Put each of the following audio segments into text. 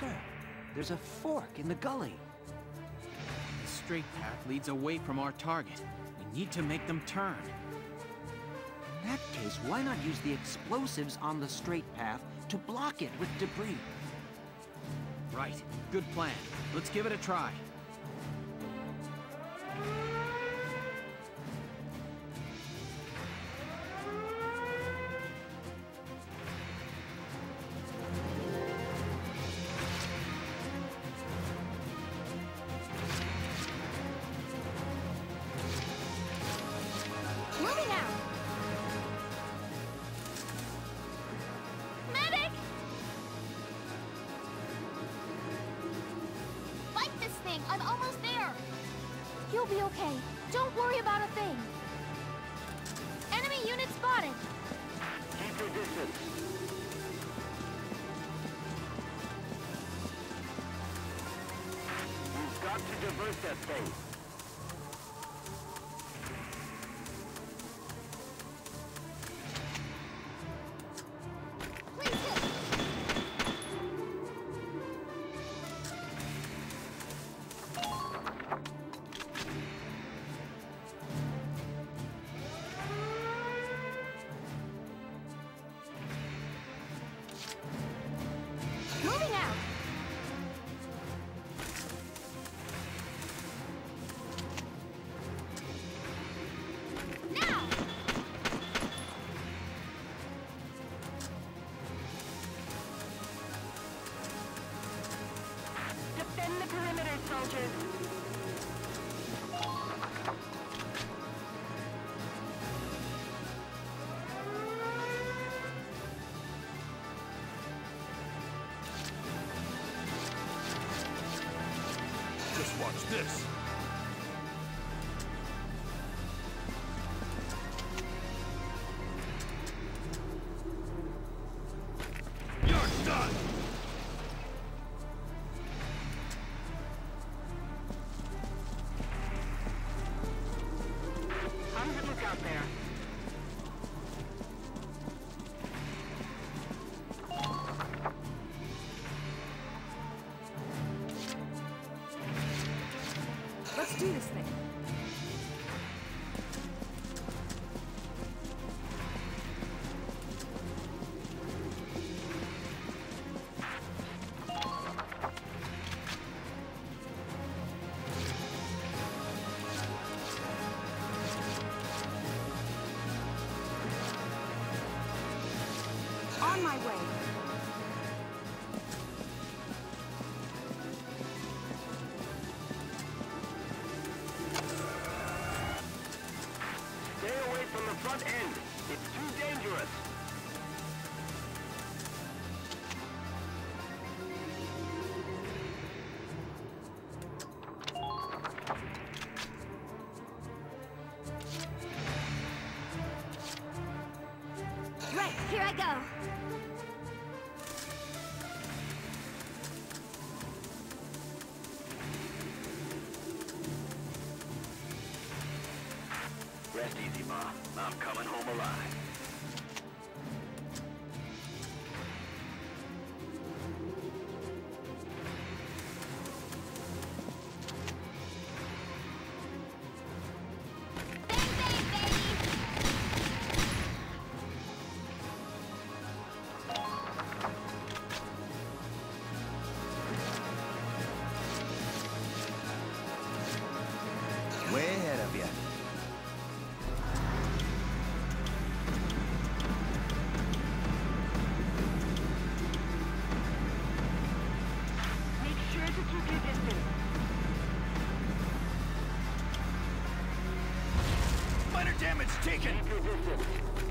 Sir, there's a fork in the gully. The straight path leads away from our target. We need to make them turn. In that case, why not use the explosives on the straight path to block it with debris? Right. Good plan. Let's give it a try. You'll be okay. Don't worry about a thing. Enemy unit spotted! Keep your distance. You've got to divert that thing. Perimeter, soldiers. Let's do this thing. Here I go. Rest easy, Ma. I'm coming home alive. Damage taken!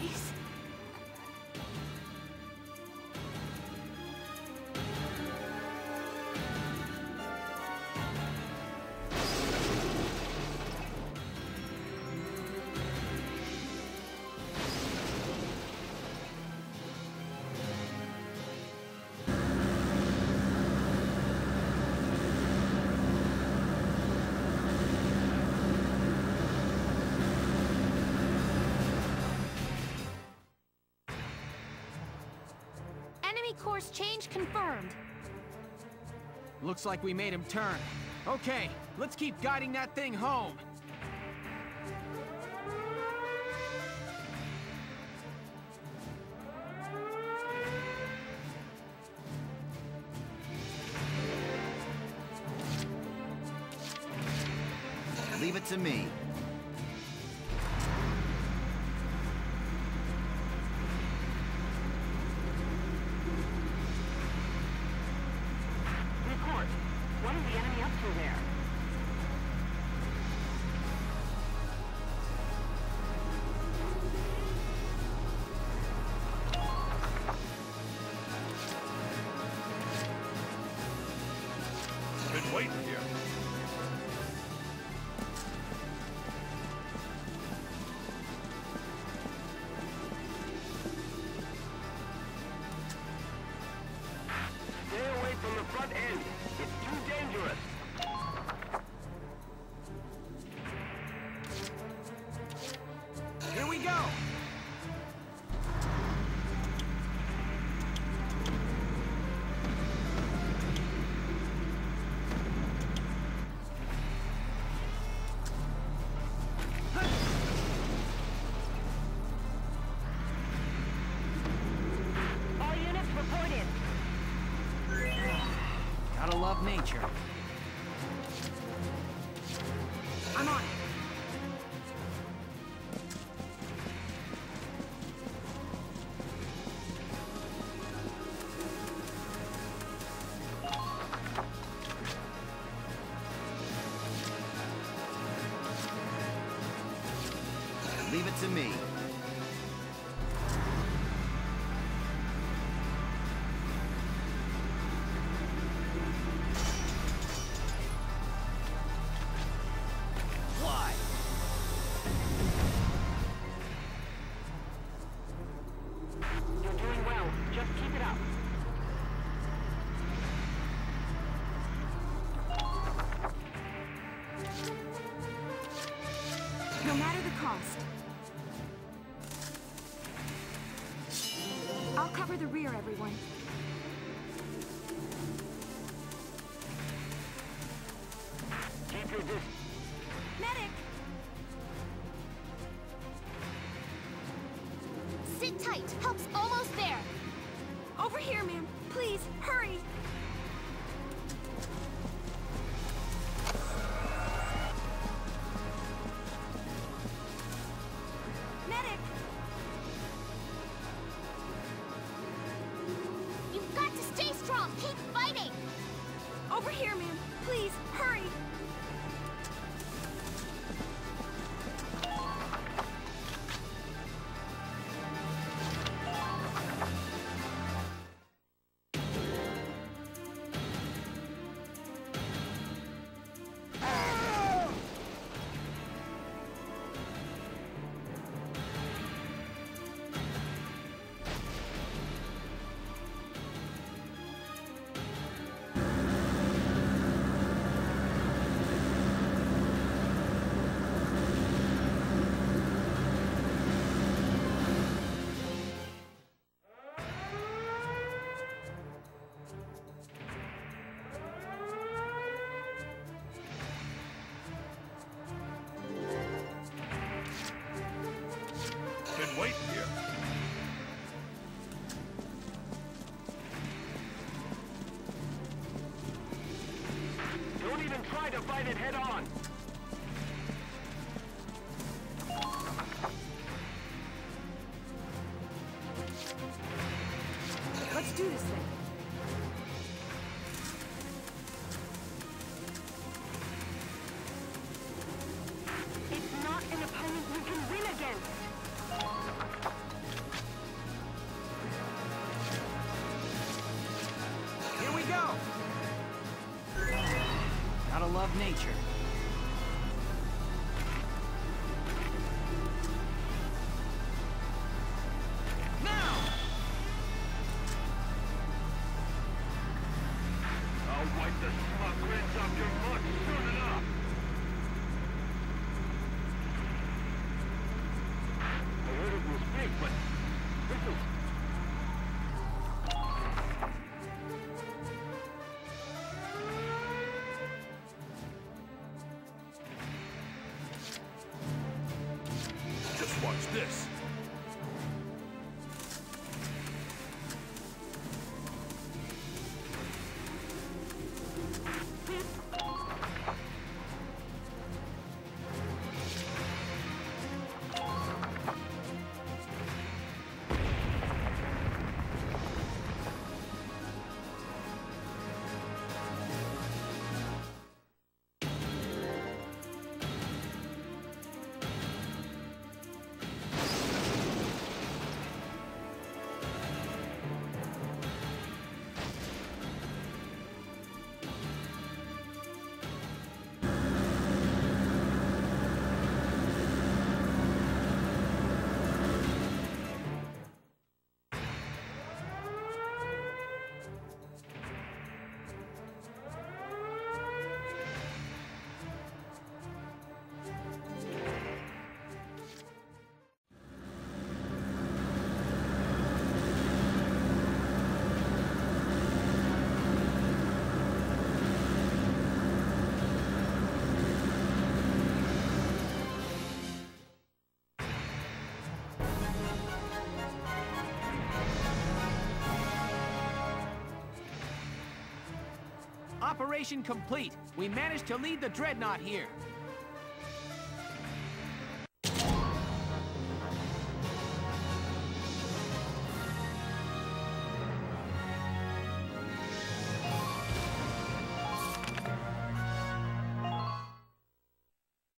Please. Enemy course change confirmed. Looks like we made him turn. Okay, let's keep guiding that thing home. Leave it to me. waiting here. Spider-Man, please, hurry! Medic! You've got to stay strong! Keep fighting! Over here, ma'am. head on. Let's do this thing. This. Operation complete. We managed to lead the Dreadnought here.